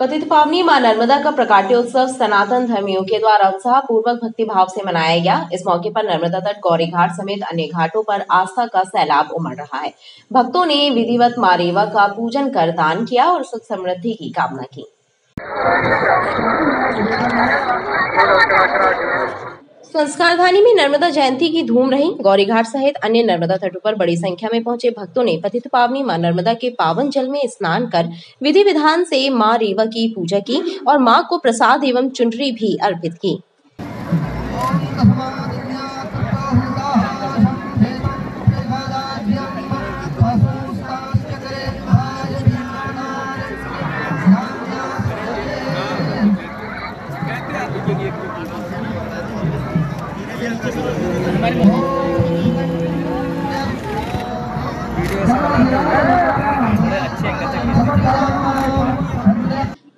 पतित पावनी माँ नर्मदा का प्रकाट्योत्सव सनातन धर्मियों के द्वारा उत्साह पूर्वक भक्ति भाव से मनाया गया। इस मौके पर नर्मदा तट, गौरी घाट समेत अन्य घाटों पर आस्था का सैलाब उमड़ रहा है। भक्तों ने विधिवत मारेवा का पूजन कर दान किया और सुख समृद्धि की कामना की। संस्कारधानी में नर्मदा जयंती की धूम रही। गौरीघाट सहित अन्य नर्मदा तटों पर बड़ी संख्या में पहुँचे भक्तों ने पतित पावनी माँ नर्मदा के पावन जल में स्नान कर विधि विधान से माँ रेवा की पूजा की और माँ को प्रसाद एवं चुनरी भी अर्पित की।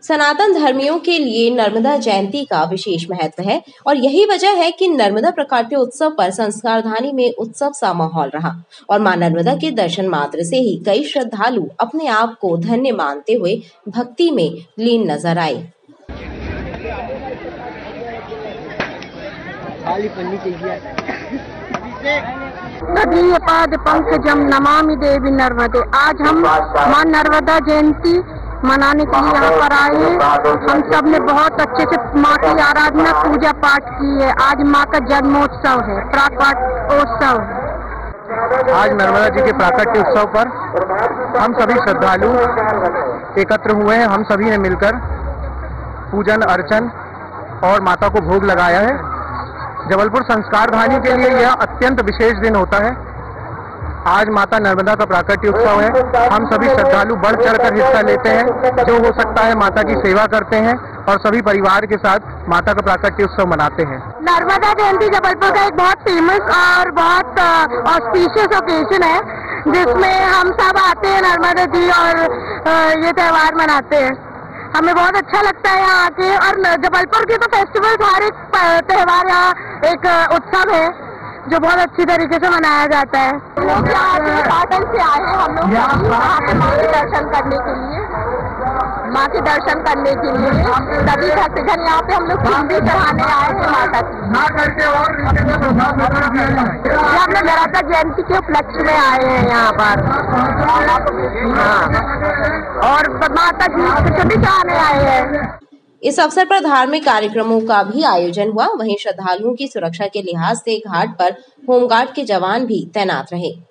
सनातन धर्मियों के लिए नर्मदा जयंती का विशेष महत्व है और यही वजह है कि नर्मदा प्रकाट्य उत्सव पर संस्कारधानी में उत्सव सा माहौल रहा और माँ नर्मदा के दर्शन मात्र से ही कई श्रद्धालु अपने आप को धन्य मानते हुए भक्ति में लीन नज़र आए। तदीय पाद पंकजम नमामि देवी नर्मदे। आज हम माँ नर्मदा जयंती मनाने के लिए यहाँ पर आए हैं। हम सबने बहुत अच्छे से माँ की आराधना पूजा पाठ की है। आज माँ का जन्मोत्सव है प्राकट्योत्सव आज नर्मदा जी के प्राकट्य उत्सव पर हम सभी श्रद्धालु एकत्र हुए हैं। हम सभी ने मिलकर पूजन अर्चन और माता को भोग लगाया है। जबलपुर संस्कार धानी के लिए यह अत्यंत विशेष दिन होता है। आज माता नर्मदा का प्राकट्य उत्सव है। हम सभी श्रद्धालु बढ़ चढ़कर हिस्सा लेते हैं। जो हो सकता है माता की सेवा करते हैं और सभी परिवार के साथ माता का प्राकट्य उत्सव मनाते हैं। नर्मदा जयंती जबलपुर का एक बहुत फ़ेमस और बहुत ऑस्पिशियस ओकेजन है, जिसमें हम सब आते हैं नर्मदा जी और ये त्यौहार मनाते हैं। हमें बहुत अच्छा लगता है यहाँ आके और जबलपुर के तो फेस्टिवल हर एक त्यौहार यहाँ एक उत्सव है जो बहुत अच्छी तरीके से मनाया जाता है। पाटन से आए हैं हम लोग। यहाँ पे माँ के दर्शन करने के लिए। माँ के दर्शन करने के लिए। सभी भक्तजन यहाँ पे हम लोग खिंडी चढ़ाने आए हैं माता की। हम लोग नराता जयंती के उपलक्ष्य में आए हैं यहाँ पर। हाँ। और माता की खिचड़ी चढ़ाने आए हैं। इस अवसर पर धार्मिक कार्यक्रमों का भी आयोजन हुआ। वहीं श्रद्धालुओं की सुरक्षा के लिहाज से घाट पर होमगार्ड के जवान भी तैनात रहे।